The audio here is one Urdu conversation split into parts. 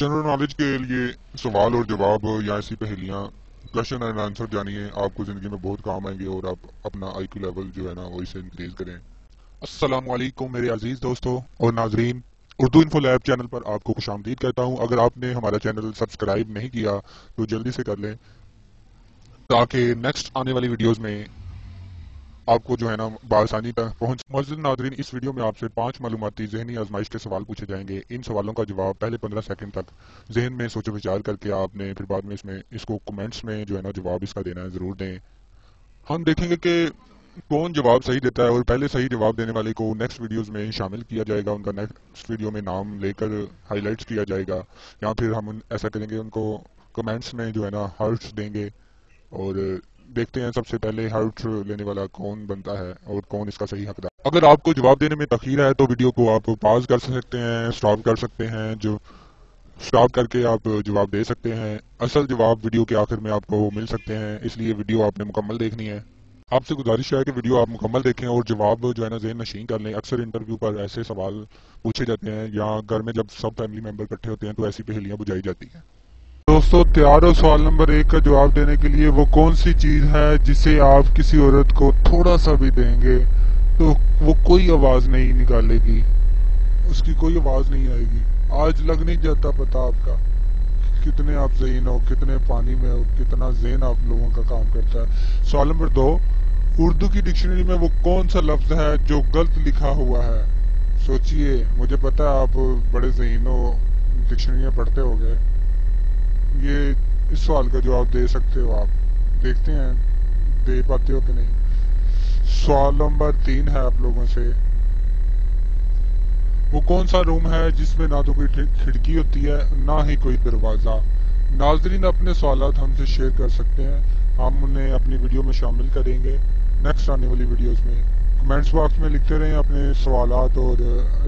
جنرل نالج کے لیے سوال اور جواب یا ایسی پہلیاں کوشچن اینڈ آنسر جانیے، آپ کو زندگی میں بہت کام آئیں گے اور آپ اپنا آئی کیو لیول جو ہے نا وہ اسے انکریز کریں۔ السلام علیکم میرے عزیز دوستو اور ناظرین، اردو انفو لیب چینل پر آپ کو خوش آمدید کہتا ہوں۔ اگر آپ نے ہمارا چینل سبسکرائب نہیں کیا تو جلدی سے کر لیں تاکہ نیکسٹ آنے والی ویڈیوز میں آپ کو جو ہے نا بآسانی تک پہنچ مسجد ناظرین، اس ویڈیو میں آپ سے پانچ معلوماتی ذہنی آزمائش کے سوال پوچھے جائیں گے۔ ان سوالوں کا جواب پہلے پندرہ سیکنڈ تک ذہن میں سوچ و وچار کر کے آپ نے، پھر بعد میں اس میں اس کو کمنٹس میں جو ہے نا جواب اس کا دینا ہے ضرور دیں۔ ہم دیکھیں گے کہ کون جواب صحیح دیتا ہے اور پہلے صحیح جواب دینے والے کو نیکسٹ ویڈیوز میں شامل کیا جائے گا۔ ان کا نیکسٹ ویڈیو میں نام لے کر ہائی لائٹس کیا جائے گا۔ یا پھر ہم ایسا کریں گے، ان کو کمنٹس میں جو ہے نا ہارٹس دیں گے اور دیکھتے ہیں سب سے پہلے ہارٹ لینے والا کون بنتا ہے اور کون اس کا صحیح حقدار اگر آپ کو جواب دینے میں تخیر ہے تو ویڈیو کو آپ پاز کر سکتے ہیں سٹاپ کر سکتے ہیں، جو سٹاپ کر کے آپ جواب دے سکتے ہیں۔ اصل جواب ویڈیو کے آخر میں آپ کو مل سکتے ہیں، اس لیے ویڈیو آپ نے مکمل دیکھنی ہے۔ آپ سے گزارش ہے کہ ویڈیو آپ مکمل دیکھیں اور جواب جو ہے نا ذہن نشین کر لیں۔ اکثر انٹرویو پر ایسے سوال پوچھے جاتے ہیں یا گھر میں جب سب فیملی ممبر کٹھے ہوتے ہیں تو ایسی پہلیاں بجائی جاتی ہیں۔ دوستو، تیار سوال نمبر ایک کا جواب دینے کے لیے وہ کون سی چیز ہے جسے آپ کسی عورت کو تھوڑا سا بھی دیں گے تو وہ کوئی آواز نہیں نکالے گی؟ اس کی کوئی آواز نہیں آئے گی۔ آج لگ نہیں جاتا پتا آپ کا کتنے آپ ذہین ہو، کتنے پانی میں ہو، کتنا ذہن آپ لوگوں کا کام کرتا ہے۔ سوال نمبر دو، اردو کی ڈکشنری میں وہ کون سا لفظ ہے جو غلط لکھا ہوا ہے؟ سوچئے، مجھے پتا ہے آپ بڑے ذہین ہو، ڈکشنریاں پڑھتے ہو گئے۔ یہ اس سوال کا جواب دے سکتے ہو آپ؟ دیکھتے ہیں، دے پاتے ہو کہ نہیں؟ سوال نمبر تین ہے آپ لوگوں سے۔ وہ کون سا روم ہے جس میں نہ تو کوئی کھڑکی ہوتی ہے، نہ ہی کوئی دروازہ؟ ناظرین، اپنے سوالات ہم سے شیئر کر سکتے ہیں۔ ہم انہیں اپنی ویڈیو میں شامل کریں گے۔ نیکسٹ آنے والی ویڈیوز میں۔ کمنٹس باکس میں لکھتے رہیں اپنے سوالات اور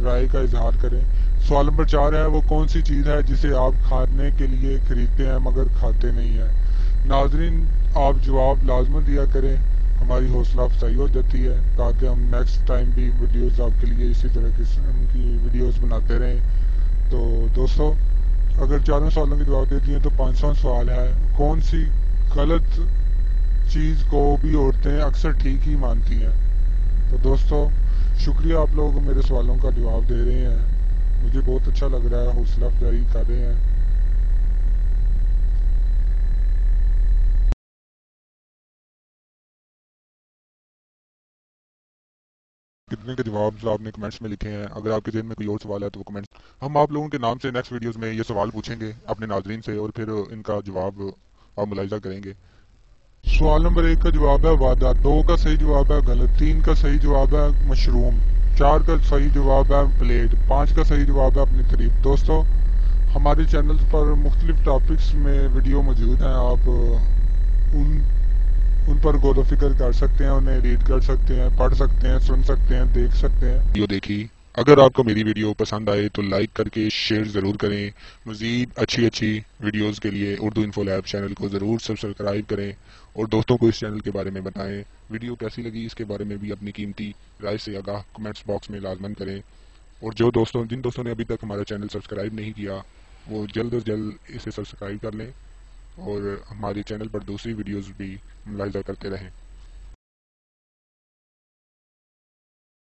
رائے کا اظہار کریں۔ سوال نمبر چار ہے، وہ کون سی چیز ہے جسے آپ کھانے کے لیے خریدتے ہیں مگر کھاتے نہیں ہیں؟ ناظرین، آپ جواب لازمت دیا کریں، ہماری حوصلہ افزائی ہو جاتی ہے، تاکہ ہم نیکسٹ ٹائم بھی ویڈیوز آپ کے لیے اسی طرح کی ویڈیوز بناتے رہیں۔ تو دوستو، اگر چاروں سوالوں کی جواب دیتی ہیں تو پانچ سو سوال ہے، کون سی غلط چیز کو بھی عورتیں اکثر ٹھیک ہی مانتی ہیں؟ تو دوستو، شکریہ آپ لوگ میرے سوالوں کا جواب دے رہے ہیں۔ مجھے بہت اچھا لگ رہا ہے، حوصلہ افزائی کر رہے ہیں۔ کتنے کے جواب آپ نے کمنٹس میں لکھے ہیں؟ اگر آپ کے ذہن میں کوئی اور سوال ہے تو وہ کمنٹس ہم آپ لوگوں کے نام سے نیکسٹ ویڈیوز میں یہ سوال پوچھیں گے اپنے ناظرین سے اور پھر ان کا جواب آپ ملاحظہ کریں گے۔ سوال نمبر ایک کا جواب ہے، وعدہ دو کا صحیح جواب ہے، غلط تین کا صحیح جواب ہے، مشروم۔ چار کا صحیح جواب ہے پلیٹ، پانچ کا صحیح جواب ہے اپنی قریب دوستو، ہمارے چینل پر مختلف ٹاپکس میں ویڈیو موجود ہیں، آپ ان ان پر غور و فکر کر سکتے ہیں، انہیں ریڈ کر سکتے ہیں، پڑھ سکتے ہیں، سن سکتے ہیں، دیکھ سکتے ہیں۔ ویڈیو دیکھی۔ اگر آپ کو میری ویڈیو پسند آئے تو لائک کر کے شیئر ضرور کریں۔ مزید اچھی اچھی ویڈیوز کے لیے اردو انفو لیب چینل کو ضرور سبسکرائب کریں اور دوستوں کو اس چینل کے بارے میں بتائیں۔ ویڈیو کیسی لگی اس کے بارے میں بھی اپنی قیمتی رائے سے آگاہ کمنٹس باکس میں لازمن کریں۔ اور جو دوستوں، جن دوستوں نے ابھی تک ہمارا چینل سبسکرائب نہیں کیا، وہ جلد از جلد اسے سبسکرائب کر لیں اور ہمارے چینل پر دوسری ویڈیوز بھی ملاحظہ کرتے رہیں۔